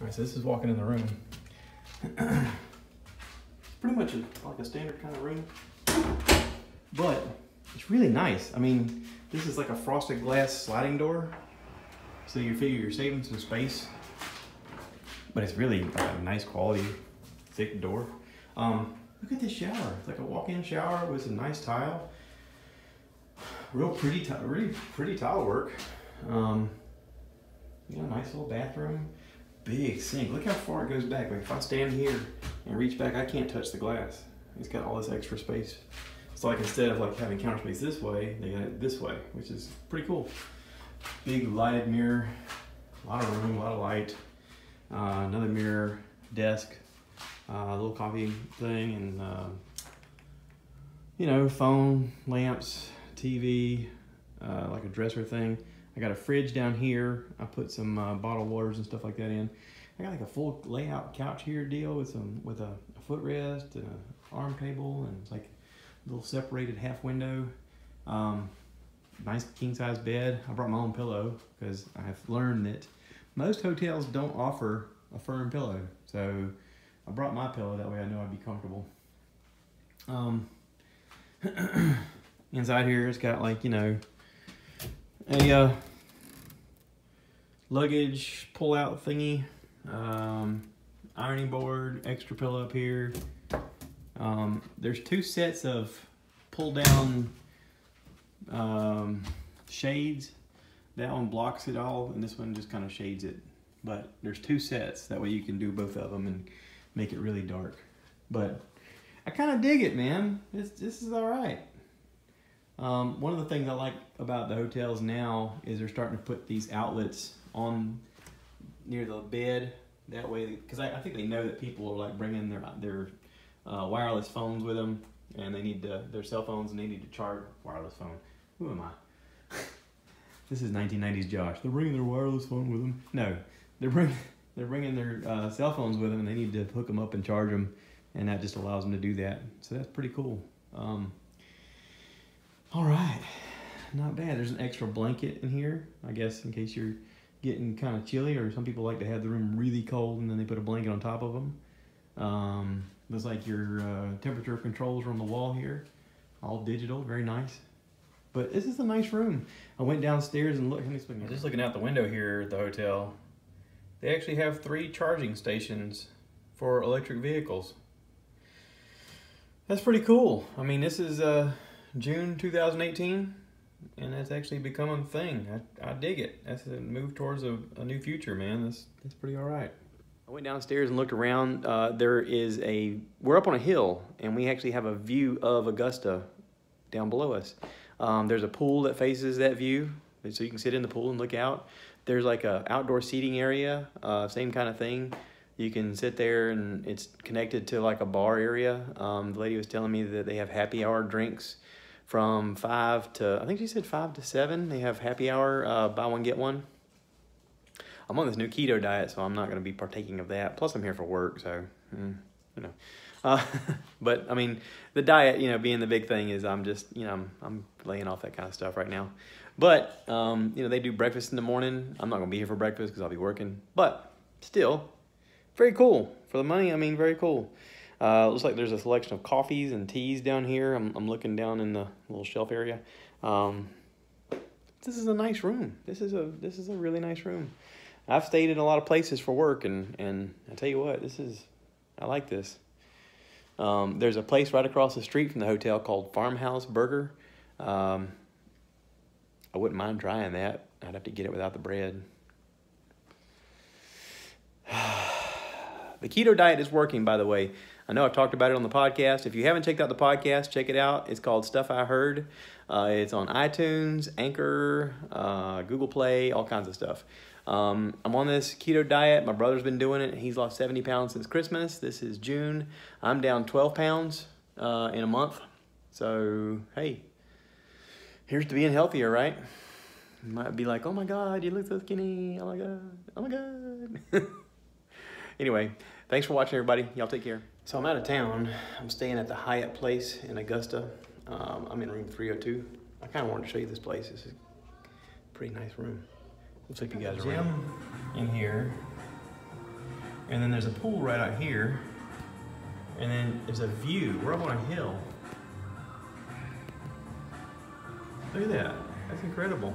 All right, so this is walking in the room. it's pretty much a, like a standard kind of room, but it's really nice. I mean, this is like a frosted glass sliding door, so you figure you're saving some space. But it's really like a nice quality, thick door. Um, look at this shower. It's like a walk-in shower with some nice tile. Real pretty, ti- really pretty tile work. Um, you got a nice little bathroom. Big sink. Look how far it goes back. Like if I stand here and reach back, I can't touch the glass. It's got all this extra space. So like instead of like having counter space this way, they got it this way, which is pretty cool. Big lighted mirror, a lot of room, a lot of light. Uh, another mirror, desk, uh, a little coffee thing, and uh, you know, phone, lamps, TV, uh, like a dresser thing. I got a fridge down here. I put some uh, bottled waters and stuff like that in. I got like a full layout couch here deal with some with a, a footrest and an arm cable and it's like a little separated half window. Um, nice king size bed. I brought my own pillow because I've learned that most hotels don't offer a firm pillow. So I brought my pillow that way I know I'd be comfortable. Um, inside here it's got like you know a uh, luggage pull out thingy um, ironing board extra pillow up here. Um, there's two sets of pull down um, shades. That one blocks it all and this one just kind of shades it. But there's two sets that way you can do both of them and make it really dark. But I kind of dig it man. This, this is all right um, one of the things I like about the hotels now is they're starting to put these outlets on near the bed. That way, because I, I think they know that people are like bringing their their uh, wireless phones with them, and they need to, their cell phones, and they need to charge wireless phone. Who am I? this is 1990s Josh. They're bringing their wireless phone with them. No, they're bringing they're bringing their uh, cell phones with them, and they need to hook them up and charge them, and that just allows them to do that. So that's pretty cool. Um, all right, not bad. There's an extra blanket in here, I guess, in case you're getting kind of chilly, or some people like to have the room really cold and then they put a blanket on top of them. Um, looks like your uh, temperature controls are on the wall here, all digital, very nice. But this is a nice room. I went downstairs and looked. Just looking out the window here at the hotel, they actually have three charging stations for electric vehicles. That's pretty cool. I mean, this is uh, June 2018, and that's actually becoming a thing. I, I dig it. That's a move towards a, a new future, man. That's that's pretty all right. I went downstairs and looked around. Uh, there is a we're up on a hill, and we actually have a view of Augusta down below us. Um, there's a pool that faces that view, so you can sit in the pool and look out. There's like a outdoor seating area, uh, same kind of thing. You can sit there and it's connected to like a bar area. Um, the lady was telling me that they have happy hour drinks from five to I think she said five to seven. They have happy hour, uh, buy one get one. I'm on this new keto diet, so I'm not going to be partaking of that. Plus, I'm here for work, so mm, you know. Uh, but I mean, the diet, you know, being the big thing is I'm just, you know, I'm I'm laying off that kind of stuff right now. But um, you know, they do breakfast in the morning. I'm not going to be here for breakfast because I'll be working. But still, very cool for the money. I mean, very cool. Uh, looks like there's a selection of coffees and teas down here. I'm, I'm looking down in the little shelf area. Um, this is a nice room. This is a this is a really nice room. I've stayed in a lot of places for work, and and I tell you what, this is I like this. Um, there's a place right across the street from the hotel called Farmhouse Burger. Um, I wouldn't mind trying that. I'd have to get it without the bread. The keto diet is working, by the way. I know I've talked about it on the podcast. If you haven't checked out the podcast, check it out. It's called Stuff I Heard. Uh, it's on iTunes, Anchor, uh, Google Play, all kinds of stuff. Um, I'm on this keto diet. My brother's been doing it. He's lost 70 pounds since Christmas. This is June. I'm down 12 pounds uh, in a month. So, hey, here's to being healthier, right? You might be like, oh my God, you look so skinny. Oh my God. Oh my God. anyway, thanks for watching, everybody. Y'all take care. So I'm out of town. I'm staying at the Hyatt Place in Augusta. Um, I'm in room 302. I kind of wanted to show you this place. This is a pretty nice room. Looks like you guys are in. in here. And then there's a pool right out here. And then there's a view. We're up on a hill. Look at that. That's incredible.